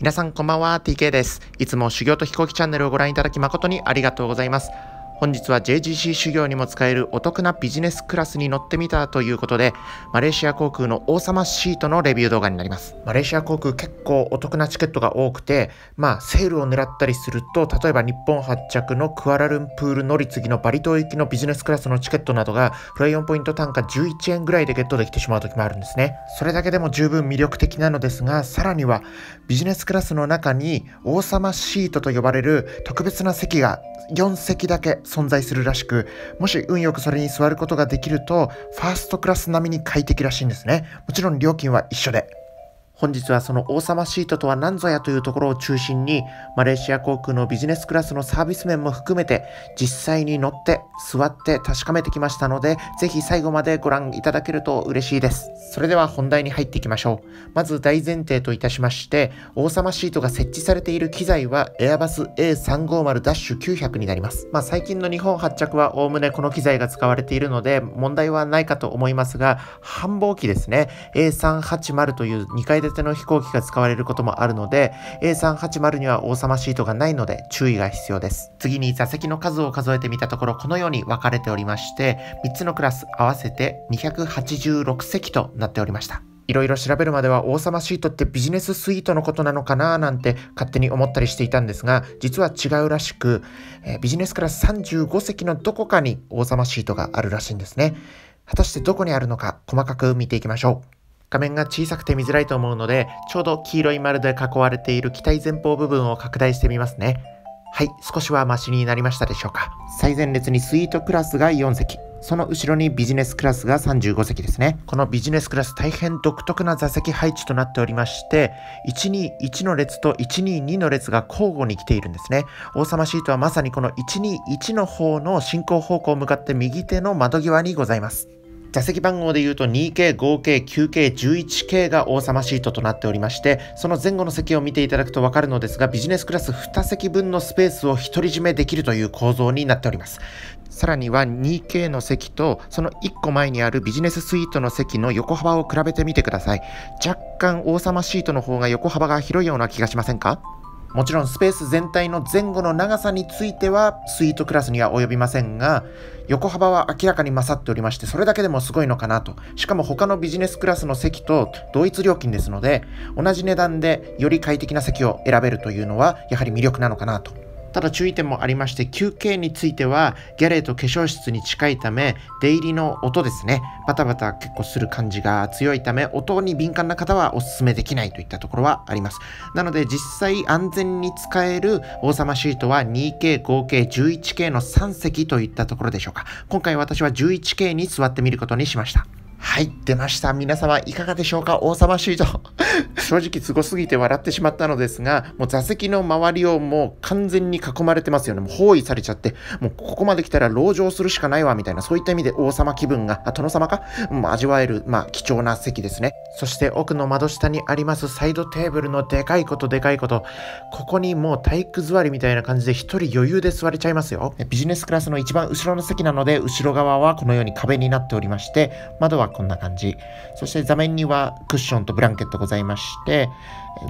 皆さんこんばんは、TK です。いつも修行と飛行機チャンネルをご覧いただき誠にありがとうございます。本日は JGC 修行にも使えるお得なビジネスクラスに乗ってみたということで、マレーシア航空の王様シートのレビュー動画になります。マレーシア航空結構お得なチケットが多くて、まあ、セールを狙ったりすると、例えば日本発着のクアラルンプール乗り継ぎのバリ島行きのビジネスクラスのチケットなどが、フライオンポイント単価11円ぐらいでゲットできてしまう時もあるんですね。それだけでも十分魅力的なのですが、さらにはビジネスクラスの中に王様シートと呼ばれる特別な席が4席だけ存在するらしく、もし運よくそれに座ることができると、ファーストクラス並みに快適らしいんですね。もちろん料金は一緒で。本日はその王様シートとは何ぞやというところを中心に、マレーシア航空のビジネスクラスのサービス面も含めて、実際に乗って座って確かめてきましたので、ぜひ最後までご覧いただけると嬉しいです。それでは本題に入っていきましょう。まず大前提といたしまして、王様シートが設置されている機材は Airbus A350-900 になります。まあ最近の日本発着はおおむねこの機材が使われているので問題はないかと思いますが、繁忙期ですね、A380 という2階で建ての飛行機が使われることもあるので、A380 には王様シートがないので注意が必要です。次に座席の数を数えてみたところ、このように分かれておりまして、3つのクラス合わせて286席となっておりました。いろいろ調べるまでは王様シートってビジネススイートのことなのかななんて勝手に思ったりしていたんですが、実は違うらしく、えー、ビジネスクラス35席のどこかに王様シートがあるらしいんですね。果たしてどこにあるのか細かく見ていきましょう。画面が小さくて見づらいと思うので、ちょうど黄色い丸で囲われている機体前方部分を拡大してみますね。はい、少しはマシになりましたでしょうか。最前列にスイートクラスが4席。その後ろにビジネスクラスが35席ですね。このビジネスクラス大変独特な座席配置となっておりまして、121の列と122の列が交互に来ているんですね。王様シートはまさにこの121の方の進行方向を向かって右手の窓際にございます。座席番号で言うと 2K、5K、9K、11K が王様シートとなっておりまして、その前後の席を見ていただくとわかるのですが、ビジネスクラス2席分のスペースを独り占めできるという構造になっております。さらには 2K の席とその1個前にあるビジネススイートの席の横幅を比べてみてください。若干王様シートの方が横幅が広いような気がしませんか？もちろんスペース全体の前後の長さについてはスイートクラスには及びませんが、横幅は明らかに勝っておりまして、それだけでもすごいのかなと。しかも他のビジネスクラスの席と同一料金ですので、同じ値段でより快適な席を選べるというのは、やはり魅力なのかなとただ注意点もありまして、休憩については、ギャレーと化粧室に近いため、出入りの音ですね、バタバタ結構する感じが強いため、音に敏感な方はお勧めできないといったところはあります。なので、実際安全に使える王様シートは 2K、5K、11K の3席といったところでしょうか。今回私は 11K に座ってみることにしました。はい、出ました。皆様いかがでしょうか？王様シート。正直すごすぎて笑ってしまったのですが、もう座席の周りをもう完全に囲まれてますよね。もう包囲されちゃって、もうここまで来たら籠城するしかないわ、みたいな、そういった意味で王様気分が、あ、殿様か、もう、味わえる、まあ、貴重な席ですね。そして奥の窓下にありますサイドテーブルのでかいことでかいこと、ここにもう体育座りみたいな感じで一人余裕で座れちゃいますよ。ビジネスクラスの一番後ろの席なので、後ろ側はこのように壁になっておりまして、窓はこんな感じ。そして座面にはクッションとブランケットございまして、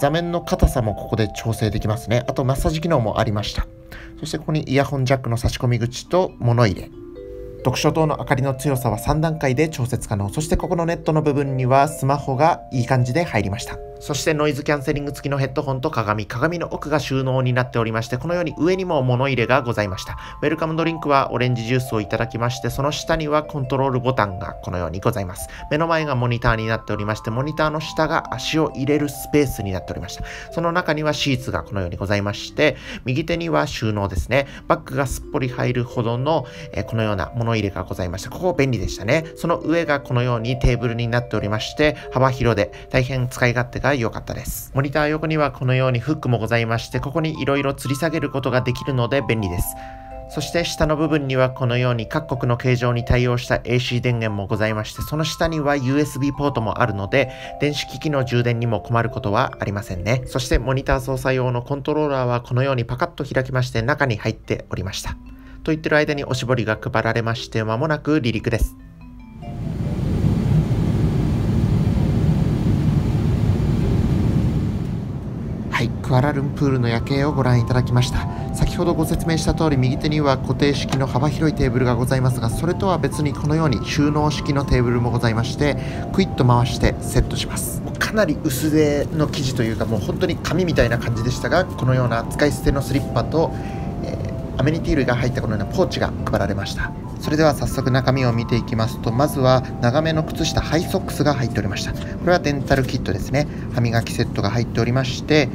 座面の硬さもここで調整できますね。あとマッサージ機能もありました。そしてここにイヤホンジャックの差し込み口と物入れ。読書灯の明かりの強さは3段階で調節可能。そしてここのネットの部分にはスマホがいい感じで入りました。そしてノイズキャンセリング付きのヘッドホンと鏡、鏡の奥が収納になっておりまして、このように上にも物入れがございました。ウェルカムドリンクはオレンジジュースをいただきまして、その下にはコントロールボタンがこのようにございます。目の前がモニターになっておりまして、モニターの下が足を入れるスペースになっておりました。その中にはシーツがこのようにございまして、右手には収納ですね。バッグがすっぽり入るほどの、え、このような物入れがございました。ここ便利でしたね。その上がこのようにテーブルになっておりまして、幅広で大変使い勝手がが良かったです。モニター横にはこのようにフックもございまして、ここに色々吊り下げることができるので便利です。そして下の部分にはこのように各国の形状に対応した AC 電源もございまして、その下には USB ポートもあるので、電子機器の充電にも困ることはありませんね。そしてモニター操作用のコントローラーはこのようにパカッと開きまして中に入っておりました。と言ってる間におしぼりが配られまして、間もなく離陸です。クアラルンプールの夜景をご覧いただきました。先ほどご説明した通り右手には固定式の幅広いテーブルがございますがそれとは別にこのように収納式のテーブルもございましてクイッと回してセットします。かなり薄手の生地というかもう本当に紙みたいな感じでしたがこのような使い捨てのスリッパと、えー、アメニティ類が入ったこのようなポーチが配られました。それでは早速中身を見ていきますとまずは長めの靴下ハイソックスが入っておりました。これはデンタルキットですね。歯磨きセットが入っておりまして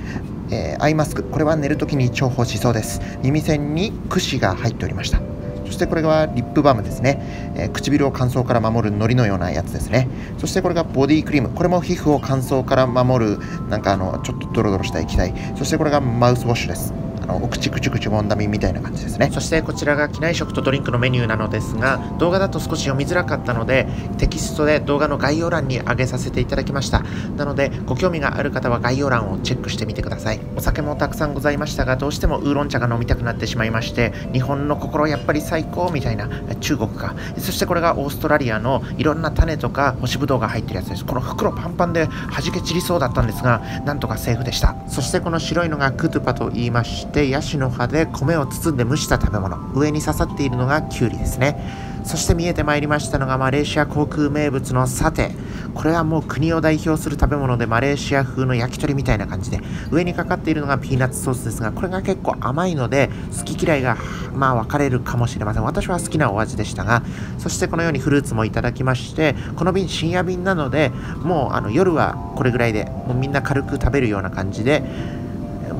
えー、アイマスクこれは寝るときに重宝しそうです。耳栓に櫛が入っておりました。そしてこれがリップバームですね、えー、唇を乾燥から守るのりのようなやつですね。そしてこれがボディクリーム。これも皮膚を乾燥から守るなんかあのちょっとドロドロした液体。そしてこれがマウスウォッシュです。のお口くちゅくちゅもんだみみたいな感じですね。そしてこちらが機内食とドリンクのメニューなのですが動画だと少し読みづらかったのでテキストで動画の概要欄に上げさせていただきました。なのでご興味がある方は概要欄をチェックしてみてください。お酒もたくさんございましたがどうしてもウーロン茶が飲みたくなってしまいまして日本の心やっぱり最高みたいな中国か。そしてこれがオーストラリアのいろんな種とか干しぶどうが入ってるやつです。この袋パンパンで弾け散りそうだったんですがなんとかセーフでした。そしてこの白いのがクトゥパと言いましてヤシの葉で米を包んで蒸した食べ物。上に刺さっているのがきゅうりですね。そして見えてまいりましたのがマレーシア航空名物のサテ。これはもう国を代表する食べ物でマレーシア風の焼き鳥みたいな感じで。上にかかっているのがピーナッツソースですがこれが結構甘いので好き嫌いがまあ分かれるかもしれません。私は好きなお味でしたがそしてこのようにフルーツもいただきましてこの便深夜便なのでもうあの夜はこれぐらいでもうみんな軽く食べるような感じで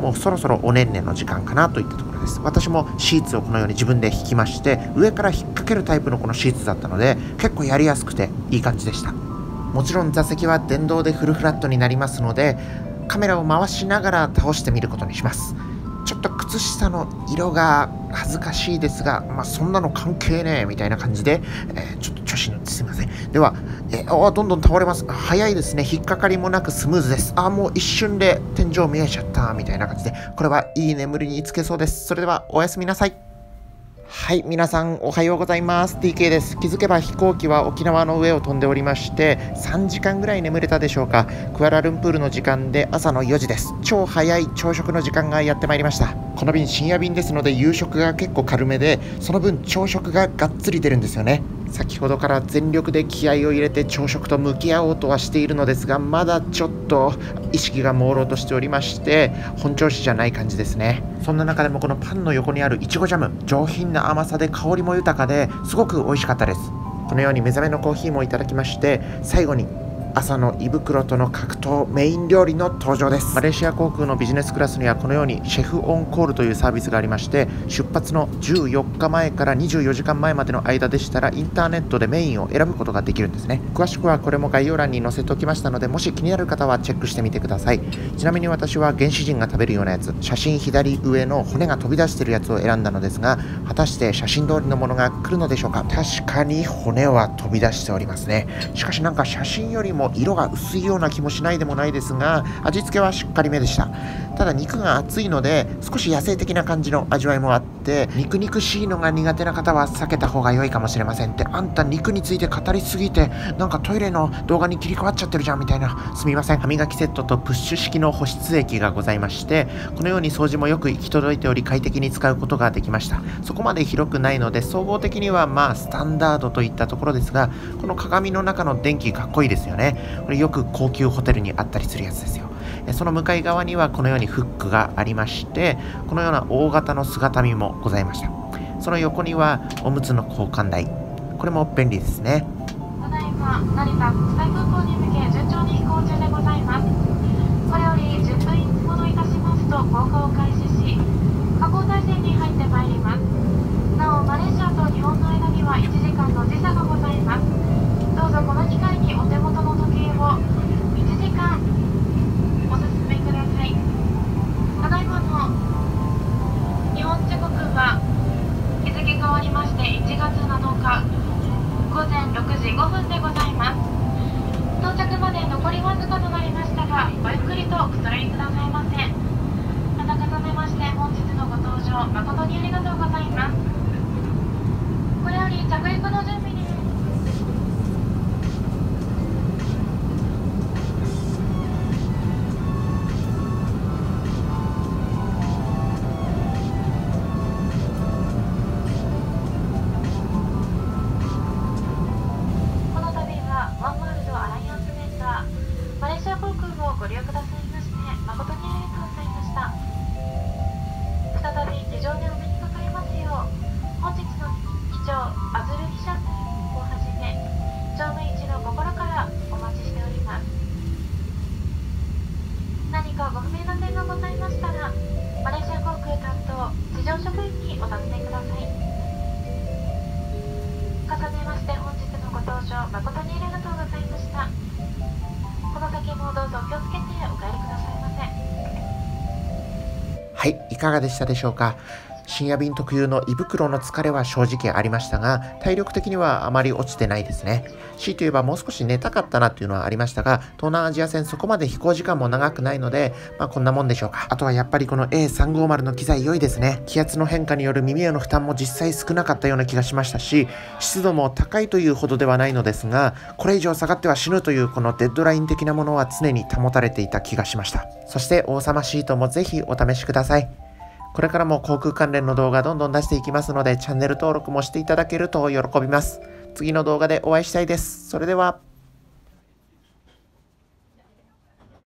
もうそろそろおねんねの時間かなといったところです。私もシーツをこのように自分で引きまして上から引っ掛けるタイプのこのシーツだったので結構やりやすくていい感じでした。もちろん座席は電動でフルフラットになりますのでカメラを回しながら倒してみることにします。ちょっと靴下の色が恥ずかしいですが、まあ、そんなの関係ねえみたいな感じで、えー、ちょっと調子に乗ってすみませんでは、えー、どんどん倒れます早いですね引っかかりもなくスムーズですあもう一瞬で天井見えちゃったみたいな感じでこれはいい眠りにつけそうですそれではおやすみなさいはい、皆さんおはようございます。TK です。気づけば飛行機は沖縄の上を飛んでおりまして、3時間ぐらい眠れたでしょうか。クアラルンプールの時間で朝の4時です。超早い朝食の時間がやってまいりました。この便深夜便ですので夕食が結構軽めで、その分朝食ががっつり出るんですよね。先ほどから全力で気合を入れて朝食と向き合おうとはしているのですがまだちょっと意識が朦朧としておりまして本調子じゃない感じですね。そんな中でもこのパンの横にあるいちごジャム上品な甘さで香りも豊かですごく美味しかったです。このように目覚めのコーヒーもいただきまして最後に朝の胃袋との格闘メイン料理の登場です。マレーシア航空のビジネスクラスにはこのようにシェフオンコールというサービスがありまして出発の14日前から24時間前までの間でしたらインターネットでメインを選ぶことができるんですね。詳しくはこれも概要欄に載せておきましたのでもし気になる方はチェックしてみてください。ちなみに私は原始人が食べるようなやつ写真左上の骨が飛び出してるやつを選んだのですが果たして写真通りのものが来るのでしょうか。確かに骨は飛び出しておりますね。しかしなんか写真よりもも色が薄いような気もしないでもないですが味付けはしっかりめでした。ただ肉が厚いので少し野生的な感じの味わいもあって肉肉しいのが苦手な方は避けた方が良いかもしれませんって。あんた肉について語りすぎてなんかトイレの動画に切り替わっちゃってるじゃんみたいな。すみません。歯磨きセットとプッシュ式の保湿液がございましてこのように掃除もよく行き届いており快適に使うことができました。そこまで広くないので総合的にはまあスタンダードといったところですがこの鏡の中の電気かっこいいですよね。これよく高級ホテルにあったりするやつですよ。その向かい側にはこのようにフックがありましてこのような大型の姿見もございました。その横にはおむつの交換台。これも便利ですね。ただいま成田国際空港に向け順調に飛行中でございます。これより10分ほどいたしますと航行開始しとおくつろぎくださいませ。まめまして本日のご搭乗誠にありがとうございます。これより着陸の準備はい、いかがでしたでしょうか？深夜便特有の胃袋の疲れは正直ありましたが、体力的にはあまり落ちてないですね。強いて言えばもう少し寝たかったなっていうのはありましたが、東南アジア線そこまで飛行時間も長くないので、まあこんなもんでしょうか。あとはやっぱりこの A350 の機材良いですね。気圧の変化による耳への負担も実際少なかったような気がしましたし、湿度も高いというほどではないのですが、これ以上下がっては死ぬというこのデッドライン的なものは常に保たれていた気がしました。そして王様シートもぜひお試しください。これからも航空関連の動画どんどん出していきますので、チャンネル登録もしていただけると喜びます。次の動画でお会いしたいです。それでは。